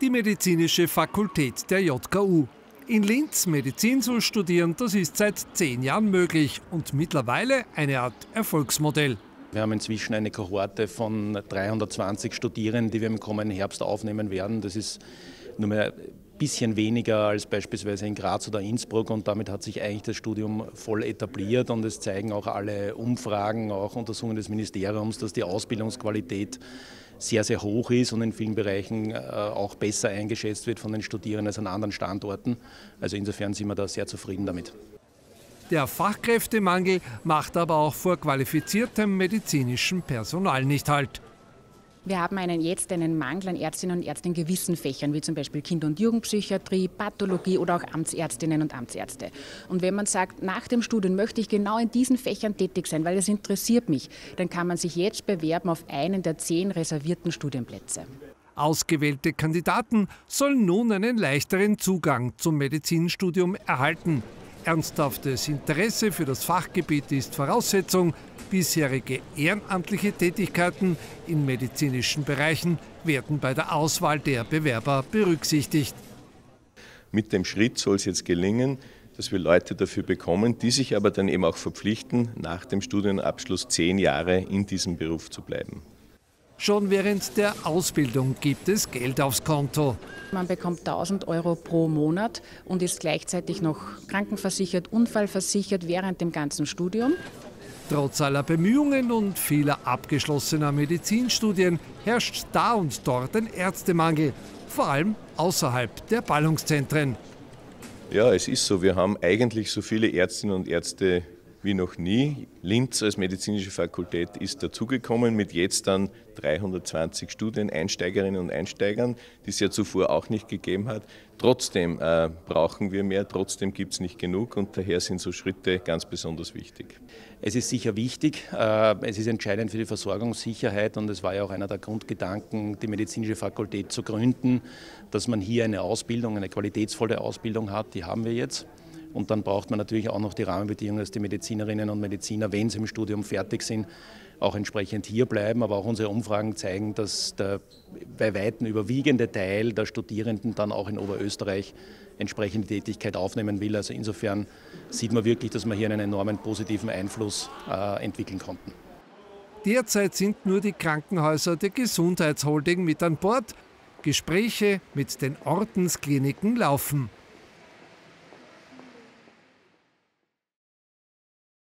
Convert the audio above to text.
die medizinische Fakultät der JKU. In Linz Medizin zu studieren, das ist seit zehn Jahren möglich und mittlerweile eine Art Erfolgsmodell. Wir haben inzwischen eine Kohorte von 320 Studierenden, die wir im kommenden Herbst aufnehmen werden. Das ist nur mehr ein bisschen weniger als beispielsweise in Graz oder Innsbruck und damit hat sich eigentlich das Studium voll etabliert und es zeigen auch alle Umfragen, auch Untersuchungen des Ministeriums, dass die Ausbildungsqualität sehr, sehr hoch ist und in vielen Bereichen äh, auch besser eingeschätzt wird von den Studierenden als an anderen Standorten. Also insofern sind wir da sehr zufrieden damit. Der Fachkräftemangel macht aber auch vor qualifiziertem medizinischem Personal nicht halt. Wir haben einen, jetzt einen Mangel an Ärztinnen und Ärzten in gewissen Fächern, wie zum Beispiel Kinder- und Jugendpsychiatrie, Pathologie oder auch Amtsärztinnen und Amtsärzte. Und wenn man sagt, nach dem Studium möchte ich genau in diesen Fächern tätig sein, weil es interessiert mich, dann kann man sich jetzt bewerben auf einen der zehn reservierten Studienplätze. Ausgewählte Kandidaten sollen nun einen leichteren Zugang zum Medizinstudium erhalten. Ernsthaftes Interesse für das Fachgebiet ist Voraussetzung. Bisherige ehrenamtliche Tätigkeiten in medizinischen Bereichen werden bei der Auswahl der Bewerber berücksichtigt. Mit dem Schritt soll es jetzt gelingen, dass wir Leute dafür bekommen, die sich aber dann eben auch verpflichten, nach dem Studienabschluss zehn Jahre in diesem Beruf zu bleiben. Schon während der Ausbildung gibt es Geld aufs Konto. Man bekommt 1000 Euro pro Monat und ist gleichzeitig noch krankenversichert, unfallversichert während dem ganzen Studium. Trotz aller Bemühungen und vieler abgeschlossener Medizinstudien herrscht da und dort ein Ärztemangel, vor allem außerhalb der Ballungszentren. Ja, es ist so. Wir haben eigentlich so viele Ärztinnen und Ärzte wie noch nie. Linz als medizinische Fakultät ist dazugekommen mit jetzt dann 320 Studieneinsteigerinnen und Einsteigern, die es ja zuvor auch nicht gegeben hat. Trotzdem äh, brauchen wir mehr, trotzdem gibt es nicht genug und daher sind so Schritte ganz besonders wichtig. Es ist sicher wichtig, äh, es ist entscheidend für die Versorgungssicherheit und es war ja auch einer der Grundgedanken, die medizinische Fakultät zu gründen, dass man hier eine Ausbildung, eine qualitätsvolle Ausbildung hat, die haben wir jetzt. Und dann braucht man natürlich auch noch die Rahmenbedingungen, dass die Medizinerinnen und Mediziner, wenn sie im Studium fertig sind, auch entsprechend hier bleiben. Aber auch unsere Umfragen zeigen, dass der bei weitem überwiegende Teil der Studierenden dann auch in Oberösterreich entsprechende Tätigkeit aufnehmen will. Also insofern sieht man wirklich, dass wir hier einen enormen positiven Einfluss äh, entwickeln konnten. Derzeit sind nur die Krankenhäuser der Gesundheitsholding mit an Bord. Gespräche mit den Ordenskliniken laufen.